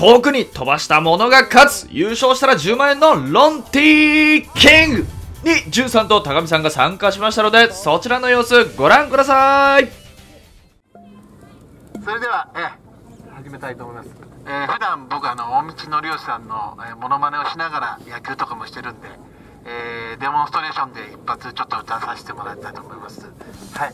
遠くに飛ばした者が勝つ。優勝したら10万円のロンティーキング。に13と高見さんが参加しましたのでそちらの様子ご覧ください。それでは、え始めたいと思います、えー普段僕あの大道則義さんの、えー、モノマネをしながら野球とかもしてるんで、えーデモンストレーションで一発ちょっと歌わさせてもらいたいと思います。はい。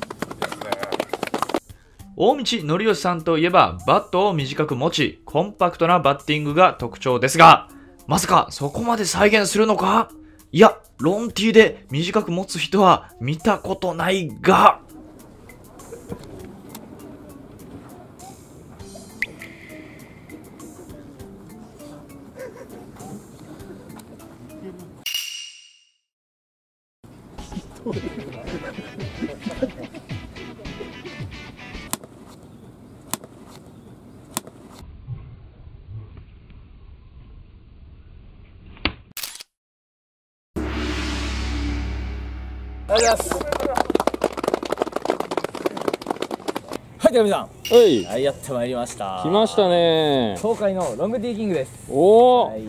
大道則義さんといえばバットを短く持ちコンパクトなバッティングが特徴ですがまさかそこまで再現するのか？いやロンティーで短く持つ人は見たことないが。はい、高見さん。はいはい、やってまいりました。来ましたね東海のロングティーキングです。おお、はい。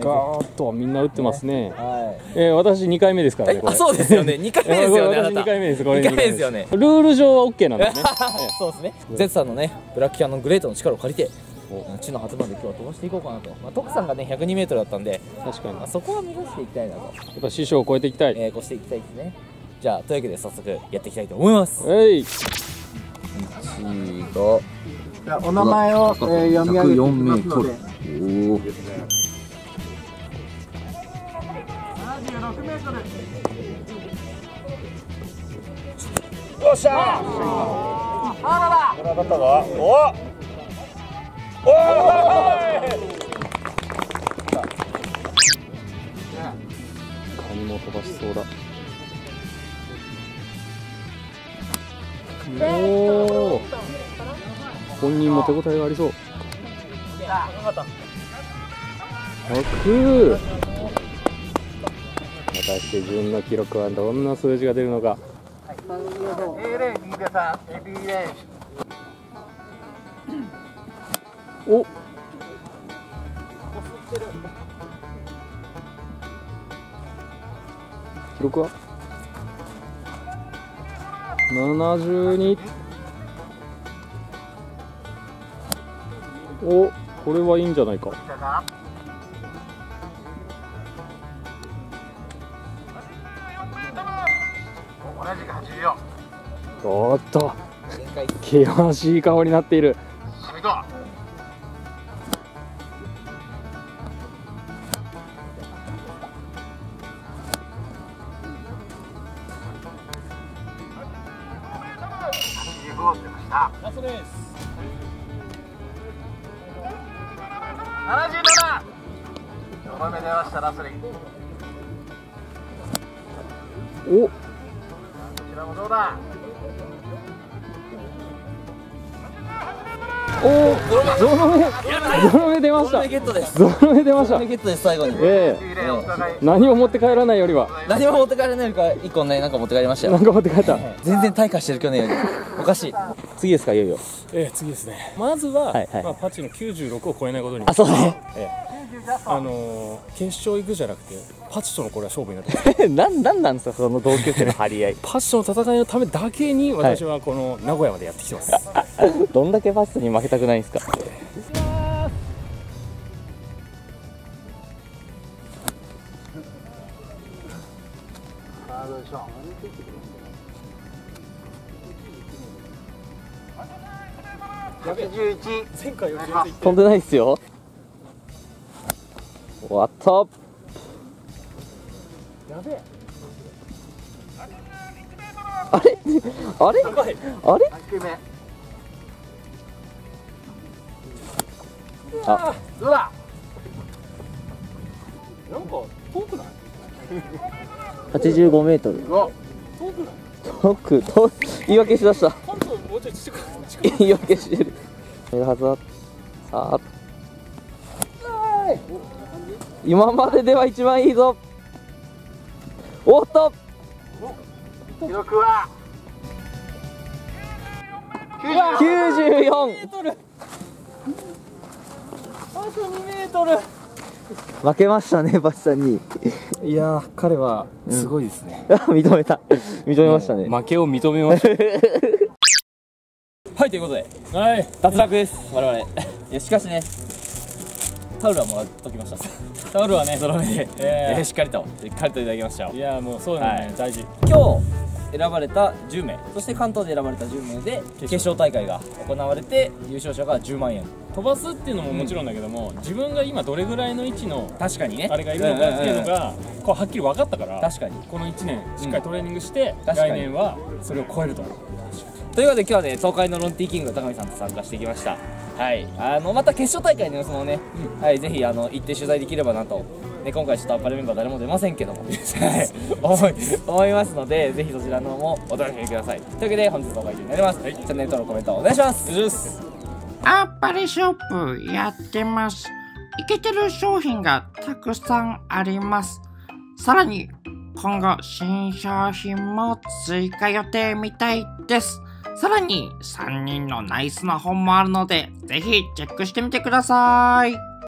ガーッとみんな打ってますねはえー、私2回目ですからい。ねあ、そうですよね。二回目ですよね。あな私た2回目ですこれ二回目ですよね。ルール上は OK なんですね そうですね。ゼツさんのね、ブラックキャノングレートの力を借りて、地の果てまで今日は飛ばしていこうかなと。まあ、徳さんがね、102メートルだったんで、確かにやまあ、そこは目指していきたいなと。っぱ師匠を超えていきたい、えー、こうしていきたいですね。じゃあ、というわけで早速やっていきたいと思います。えい。1、5、じゃあお名前を、えー読み上げていきますので。おお。76メートル。カニも飛ばしそうだおお本人も手応えがありそう。100果たして順の記録はどんな数字が出るのか。お。記録は？72おこれはいいんじゃないか。来たか同じく84おーっと。険しい顔になっている締めこ85出ました。ラストです。77とどめ出ましたラスリーこおちらもどうだ？おーゾロ目ゾロ目出ました。ゾロ目出ましたゲットです、最後に。ええいいねお互い何も持って帰らないよりは何も持って帰れないから、一個ね、なんか持って帰りましたよ何。か持って帰った全然退化してる去年より。おかしい。次ですかいよいよえー、次ですね。まずは、はいはい。まあ、パッチの96を超えないことに。あそうね。あのー決勝行くじゃなくてパッチとのこれは勝負になってます。なんなんなんですかその同級生の張り合い。パッチとの戦いのためだけに私はこの名古屋までやってきてます、どんだけパスに負けたくないんですか。さあどうでしょう111前回飛んでないっすよ。終わったやべえ。あれ？あれ？あれ？1球目あ。どうだなんか遠くない？85メートル。5遠くない？遠く遠く言い訳しだしたもうちょい近く近く。言い訳してるいるはずださあ今まででは一番いいぞおっと記録は94 2メートル負けましたねバチさんにいやー彼はすごいですね、認めた認めましたね負けを認めましたはいということで。はい。脱落です。我々。いやしかしねタオルはもらっときました。タオルはねその上で、えしっかりと。しっかりといただきましたいやもうそういうのね、はい。大事。今日選ばれた10名。そして関東で選ばれた10名で決勝。大会が行われて優勝者が10万円。飛ばすっていうのももちろんだけども、自分が今どれぐらいの位置の確かにね。あれがいるのかっていうのが、こうはっきり分かったから確かに。この1年しっかりトレーニングして、来年はそれを超えるとということで今日はね東海のロンティーキング高見さんと参加してきました。はい。あのまた決勝大会の様子もね、はいぜひあの行って取材できればなと。ね、今回ちょっとアッパレメンバー誰も出ませんけども、はい、思い思いますのでぜひそちらの方もお楽しみください。というわけで本日の会場になります、チャンネル登録コメントお願いします。アッパレショップやってます。イケてる商品がたくさんあります。さらに、今後新商品も追加予定みたいです。さらに、3人のナイスな本もあるので、ぜひチェックしてみてください。